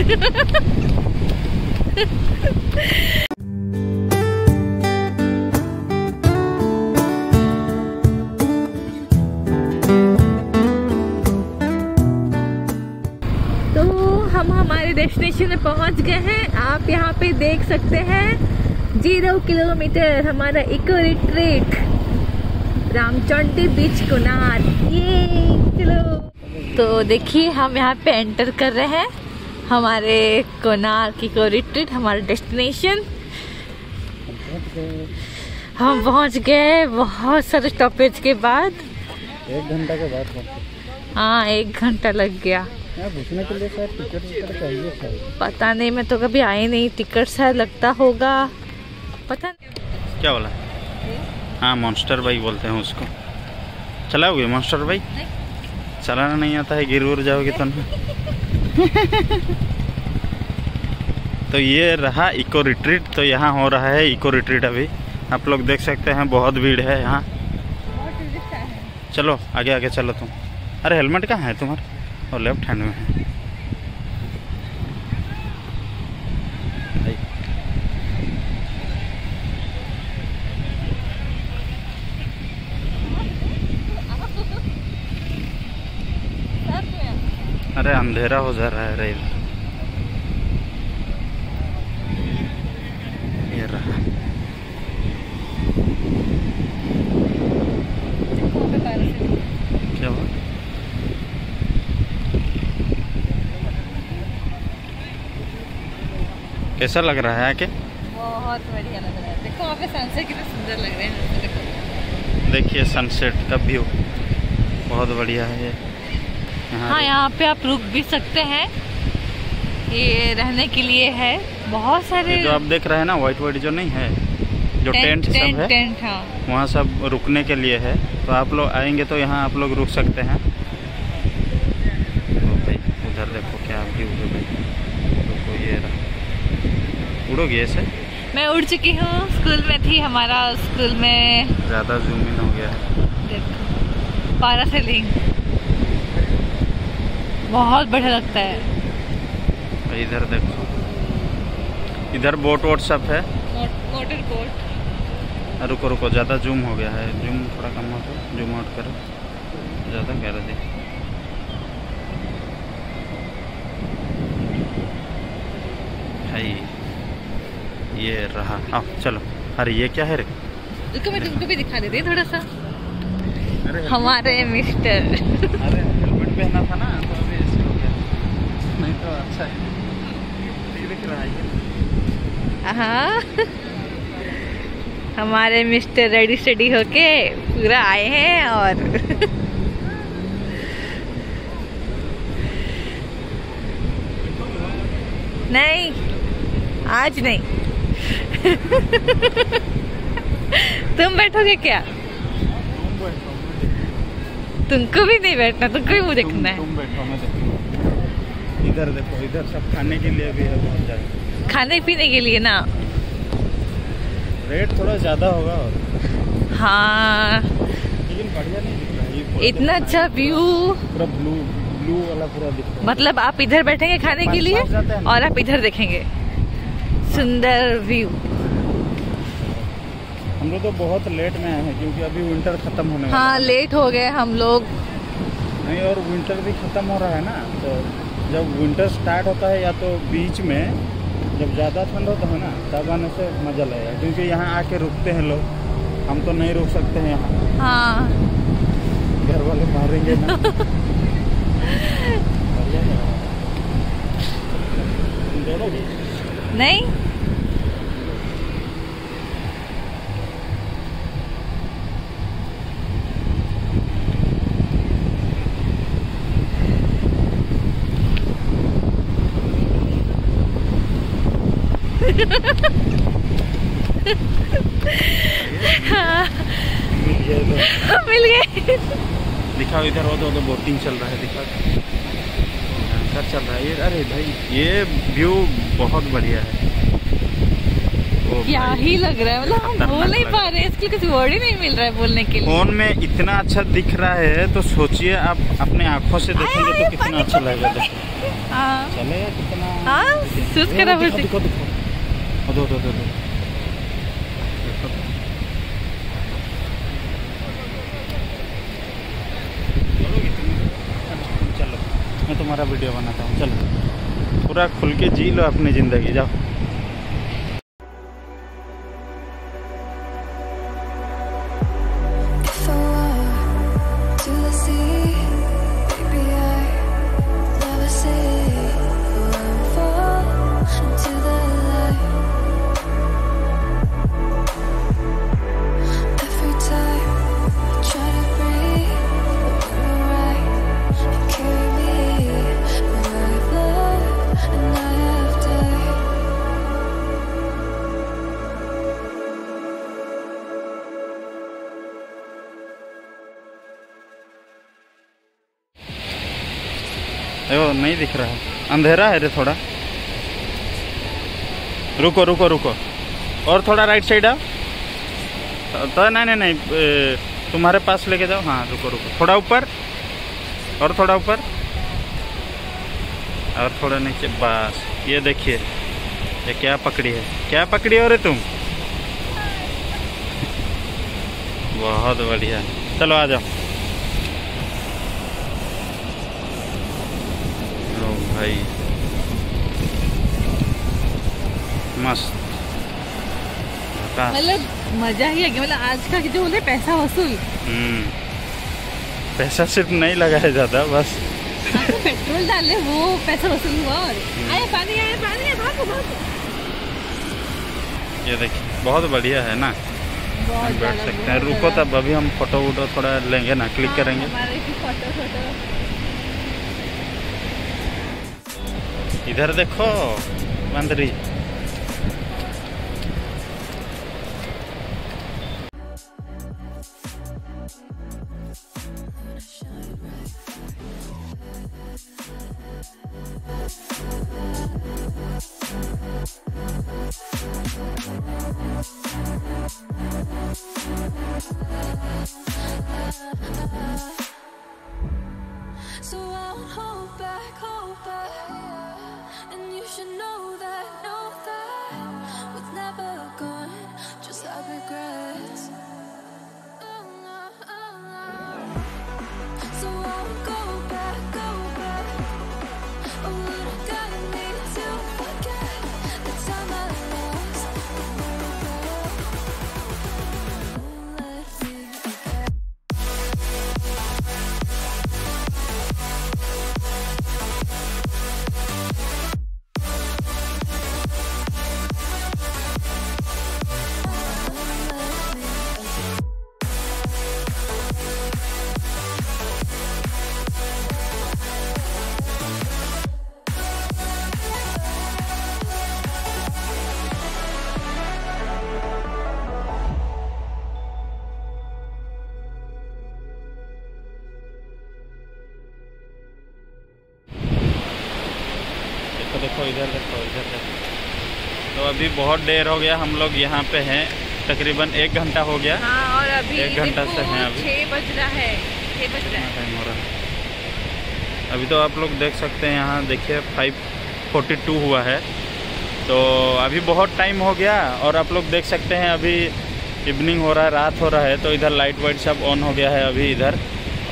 तो हम हमारे डेस्टिनेशन में पहुँच गए हैं। आप यहाँ पे देख सकते हैं। ज़ीरो किलोमीटर हमारा eco retreat Ramchandi beach Konark. ये चलो। तो देखिए, हम यहाँ पे एंटर कर रहे हैं। हमारे कोनार की को रिट्रीट हमारा डेस्टिनेशन हम पहुँच गए बहुत सारे स्टॉपेज के बाद। एक घंटा के बाद हाँ एक घंटा लग गया। घुसने के लिए शायद टिकट चाहिए शायद पता नहीं मैं तो कभी आई नहीं। टिकट शायद लगता होगा। पता नहीं। क्या बोला? हाँ मॉन्स्टर बाइक बोलते हैं उसको। चलाओगे मॉन्स्टर बाइक चलाना नहीं आता है गिर उर जाओगे तो नहीं तो ये रहा इको रिट्रीट तो यहाँ हो रहा है इको रिट्रीट अभी। आप लोग देख सकते हैं, बहुत भीड़ है यहाँ। चलो आगे आगे चलो तुम। अरे हेलमेट कहाँ है तुम्हारा? और लेफ़्ट हैंड में है भाई। अरे अंधेरा हो जा रहा है रे। इधर। ये रहा। क्या हुआ? कैसा लग रहा है आके? बहुत बढ़िया लग रहा है। देखो वहाँ पे सनसेट कितने सुंदर लग रहे हैं। देखिए सनसेट का व्यू बहुत बढ़िया है ये। हाँ यहाँ पे आप रुक भी सकते हैं। ये रहने के लिए है। बहुत सारे जो आप देख रहे हैं ना व्हाइट व्हाइट जो नहीं है जो टेंट सब टेंट है टेंट हाँ। वहाँ सब रुकने के लिए है। तो आप लोग आएँगे तो यहाँ आप लोग रुक सकते हैं। तो भाई उधर देखो क्या व्यू है भाई। देखो ये रहा। उड़ोगे ऐसे? मैं उड़ चुकी हूँ। स्कूल में थी हमारा। स्कूल में ज़्यादा जूम इन हो गया है। देखो पैरासेलिंग बहुत बढ़िया लगता है। इधर देखो। इधर बोट वोट सब है। मोटर बोट रुको रुको ज़्यादा जूम हो गया है। जूम थोड़ा कम हो तो जूम आउट करो। ज़्यादा रहे थे ये रहा। आओ चलो। अरे ये क्या है रे? रुको मैं तुमको भी दिखा देती थोड़ा सा। अरे हमारे मिस्टर अरे हेलमेट पहना था ना तो नहीं तो अच्छा। है है हमारे मिस्टर रेडी स्टडी होके पूरा आए हैं और नहीं आज नहीं। तुम बैठोगे क्या? तुमको भी नहीं बैठना तुमको भी मुझे देखना है। तुम बैठो मैं देखो। इधर देखो इधर सब खाने के लिए भी है बहुत जगह खाने पीने के लिए ना? रेट थोड़ा ज़्यादा होगा और। हाँ। लेकिन बढ़िया नहीं दिख रहा है इतना अच्छा व्यू पूरा ब्लू ब्लू वाला पूरा दिख रहा मतलब आप इधर बैठेंगे खाने के लिए। और आप इधर देखेंगे। सुंदर व्यू हम लोग तो बहुत लेट में आए हैं क्योंकि अभी विंटर खत्म होने हाँ लेट हो गए हम लोग। नहीं और विंटर भी खत्म हो रहा है ना तो जब विंटर स्टार्ट होता है या तो बीच में जब ज़्यादा ठंड होता है ना तब आने से मज़ा लगेगा क्योंकि यहाँ आके रुकते हैं लोग। हम तो नहीं रुक सकते हैं यहाँ। हाँ। घर वाले मारेंगे ना। नहीं। मिल गए। दिखाओ इधर हो तो, तो बोटिंग चल रहा है दिखाओ भयंकर चल रहा है ये। अरे भाई ये व्यू बहुत बढ़िया है। क्या ही लग रहा है मतलब हम बोल नहीं पा रहे हैं। इसके कुछ वर्ड ही नहीं मिल रहा है बोलने के लिए। फ़ोन में इतना अच्छा दिख रहा है तो सोचिए आप अपने आँखों से देखेंगे तो कितना अच्छा लगेगा। देखो हाँ। चले कितना चलो मैं तुम्हारा वीडियो बनाता हूँ। चलो। पूरा खुल के जी लो अपनी ज़िंदगी, जाओ। नहीं दिख रहा है। अंधेरा है रे थोड़ा। रुको रुको रुको। और थोड़ा राइट साइड आओ। तो नहीं नहीं नहीं तुम्हारे पास लेके जाओ। हाँ रुको रुको। थोड़ा ऊपर। और थोड़ा ऊपर। और थोड़ा नीचे। बस, ये देखिए। ये क्या पकड़ी है। क्या पकड़ी हो रे तुम? बहुत बढ़िया। चलो आ जाओ। भाई। मस्त। मतलब मज़ा ही आ गया मतलब आज का जो बोले पैसा वसूल। हम्म। पैसा सिर्फ़ नहीं लगाया जाता बस। आपको पेट्रोल डाले वो पैसा वसूल हुआ और। आया पानी आया पानी आया भागो भागो। ये देखिए बहुत बढ़िया है ना? हम बैठ सकते हैं। रुको तब अभी हम फ़ोटो वोटो थोड़ा लेंगे ना क्लिक हाँ, करेंगे। फ़ोटो फ़ोटो इधर देखो बंदरी अभी बहुत देर हो गया हम लोग यहाँ पे हैं। तकरीबन एक घंटा हो गया। हाँ और अभी एक घंटा से हैं अभी। छः बज रहा है छः बज रहा है। हो है अभी तो आप लोग देख सकते हैं यहाँ देखिए फाइव फोर्टी टू हुआ है। तो अभी बहुत टाइम हो गया और आप लोग देख सकते हैं अभी इवनिंग हो रहा है रात हो रहा है तो इधर लाइट वाइट सब ऑन हो गया है अभी इधर।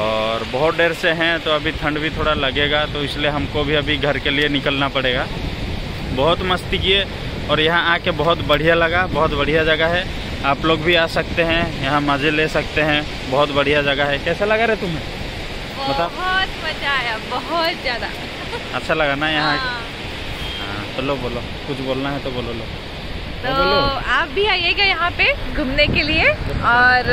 और बहुत देर से हैं तो अभी ठंड भी थोड़ा लगेगा तो इसलिए हमको भी अभी घर के लिए निकलना पड़ेगा। बहुत मस्ती किए और यहाँ आके बहुत बढ़िया लगा बहुत बढ़िया जगह है। आप लोग भी आ सकते हैं यहाँ मज़े ले सकते हैं बहुत बढ़िया जगह है। कैसा लगा रहे तुम्हें? बता। बहुत मज़ा आया बहुत ज़्यादा। अच्छा लगा ना यहाँ? हाँ, हाँ तो लो बोलो कुछ बोलना है तो बोलो लो। तो बोलो। आप भी आइएगा यहाँ पे घूमने के लिए और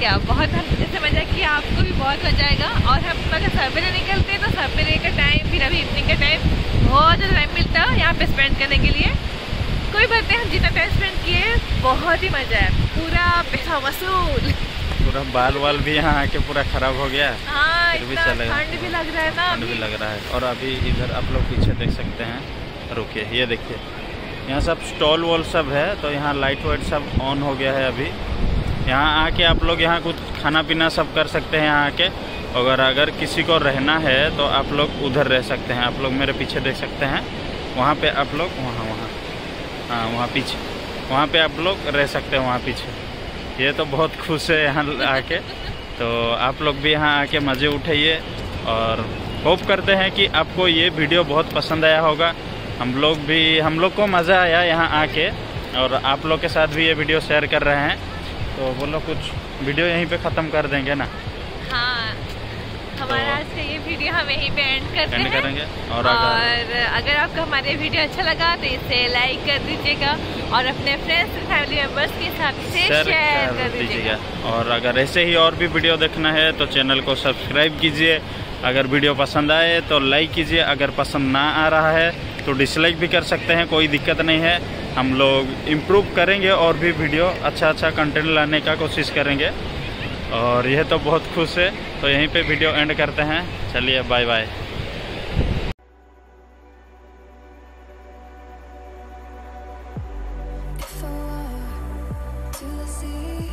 क्या बहुत हम जैसे मज़ा किया आपको भी बहुत मज़ा आएगा और हम अगर सवेरे निकलते हैं तो सवेरे का टाइम फिर अभी इवनिंग का टाइम बहुत ज़्यादा टाइम मिलता है यहाँ पे स्पेंड करने के लिए। कोई बात नहीं हम जितना टाइम स्पेंड किए बहुत ही मज़ा है पूरा पैसा वसूल पूरा बाल वाल भी यहाँ आके पूरा खराब हो गया। हाँ फिर भी इतना ठंड भी लग रहा है ना ठंड भी लग रहा है। और अभी इधर आप लोग पीछे देख सकते हैं। रुके ये देखिए। यहाँ सब स्टॉल वॉल सब है तो यहाँ लाइट वाइट सब ऑन हो गया है अभी। यहाँ आके आप लोग यहाँ कुछ खाना पीना सब कर सकते हैं यहाँ आके। अगर अगर किसी को रहना है तो आप लोग उधर रह सकते हैं। आप लोग मेरे पीछे देख सकते हैं। वहाँ पे आप लोग, वहाँ वहाँ। हाँ वहाँ पीछे। वहाँ पे आप लोग रह सकते हैं वहाँ पीछे। ये तो बहुत खुश है यहाँ आके। तो आप लोग भी यहाँ आके मज़े उठाइए और होप करते हैं कि आपको ये वीडियो बहुत पसंद आया होगा। हम लोग भी, हम लोग को मज़ा आया यहाँ आके और आप लोग के साथ भी ये वीडियो शेयर कर रहे हैं। तो बोलो कुछ वीडियो यहीं पे ख़त्म कर देंगे ना? हाँ हमारा तो- आज का ये वीडियो हम यहीं पे एंड करते एंड हैं। करेंगे। और और अगर अगर आपको हमारे वीडियो अच्छा लगा तो इसे लाइक कर दीजिएगा और अपने फ्रेंड्स और फैमिली मेंबर्स के साथ इसे शेयर कर दीजिएगा। और अगर ऐसे ही और भी वीडियो देखना है तो चैनल को सब्सक्राइब कीजिए। अगर वीडियो पसंद आए तो लाइक कीजिए। अगर पसंद ना आ रहा है तो डिसलाइक भी कर सकते हैं कोई दिक्कत नहीं है। हम लोग इम्प्रूव करेंगे और भी वीडियो अच्छा अच्छा कंटेंट लाने का कोशिश करेंगे। और यह तो बहुत खुश है। तो यहीं पे वीडियो एंड करते हैं। चलिए bye bye to the sea,